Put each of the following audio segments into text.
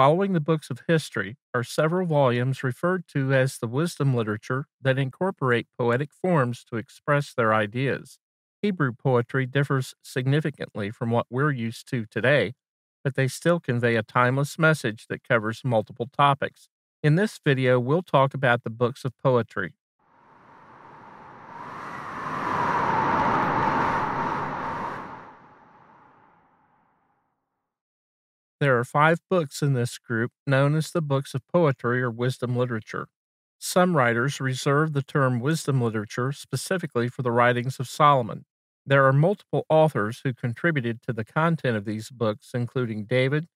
Following the books of history are several volumes referred to as the wisdom literature that incorporate poetic forms to express their ideas. Hebrew poetry differs significantly from what we're used to today, but they still convey a timeless message that covers multiple topics. In this video, we'll talk about the books of poetry. There are five books in this group known as the books of poetry or wisdom literature. Some writers reserve the term wisdom literature specifically for the writings of Solomon. There are multiple authors who contributed to the content of these books, including David,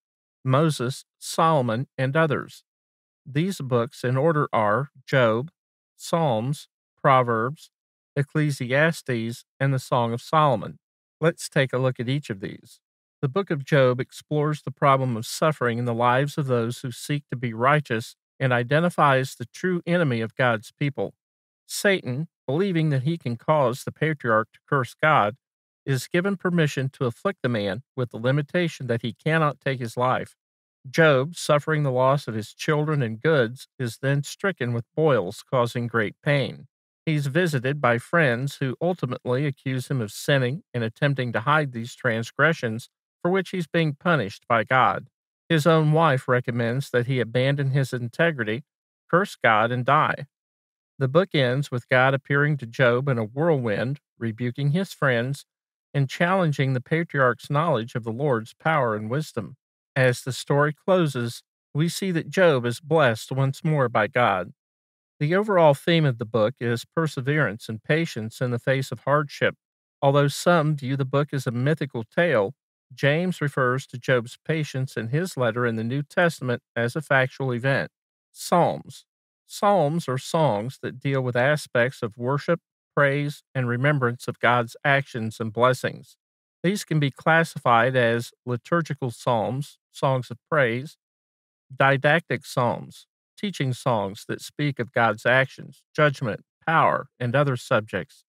Moses, Solomon, and others. These books in order are Job, Psalms, Proverbs, Ecclesiastes, and the Song of Solomon. Let's take a look at each of these. The book of Job explores the problem of suffering in the lives of those who seek to be righteous and identifies the true enemy of God's people. Satan, believing that he can cause the patriarch to curse God, is given permission to afflict the man with the limitation that he cannot take his life. Job, suffering the loss of his children and goods, is then stricken with boils causing great pain. He's visited by friends who ultimately accuse him of sinning and attempting to hide these transgressions for which he's being punished by God. His own wife recommends that he abandon his integrity, curse God, and die. The book ends with God appearing to Job in a whirlwind, rebuking his friends, and challenging the patriarch's knowledge of the Lord's power and wisdom. As the story closes, we see that Job is blessed once more by God. The overall theme of the book is perseverance and patience in the face of hardship. Although some view the book as a mythical tale, James refers to Job's patience in his letter in the New Testament as a factual event. Psalms. Psalms are songs that deal with aspects of worship, praise, and remembrance of God's actions and blessings. These can be classified as liturgical psalms, songs of praise, didactic psalms, teaching songs that speak of God's actions, judgment, power, and other subjects.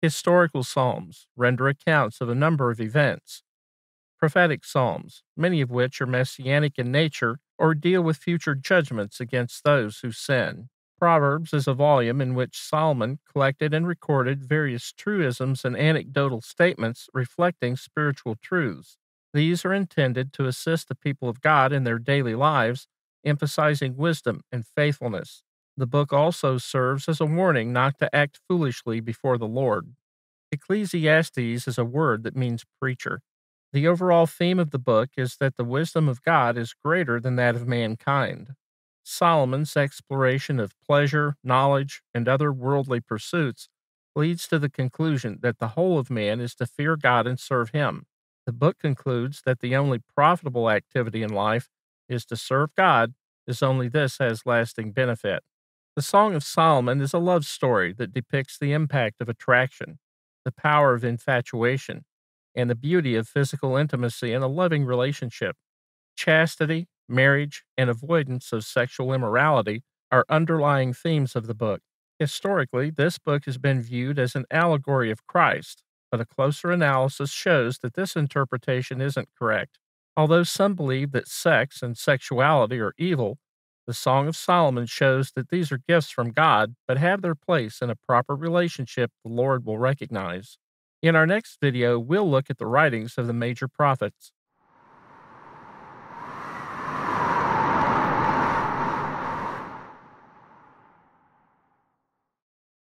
Historical psalms render accounts of a number of events, prophetic psalms, many of which are messianic in nature or deal with future judgments against those who sin. Proverbs is a volume in which Solomon collected and recorded various truisms and anecdotal statements reflecting spiritual truths. These are intended to assist the people of God in their daily lives, emphasizing wisdom and faithfulness. The book also serves as a warning not to act foolishly before the Lord. Ecclesiastes is a word that means preacher. The overall theme of the book is that the wisdom of God is greater than that of mankind. Solomon's exploration of pleasure, knowledge, and other worldly pursuits leads to the conclusion that the whole of man is to fear God and serve Him. The book concludes that the only profitable activity in life is to serve God, as only this has lasting benefit. The Song of Solomon is a love story that depicts the impact of attraction, the power of infatuation, and the beauty of physical intimacy in a loving relationship. Chastity, marriage, and avoidance of sexual immorality are underlying themes of the book. Historically, this book has been viewed as an allegory of Christ, but a closer analysis shows that this interpretation isn't correct. Although some believe that sex and sexuality are evil, the Song of Solomon shows that these are gifts from God, but have their place in a proper relationship the Lord will recognize. In our next video, we'll look at the writings of the major prophets.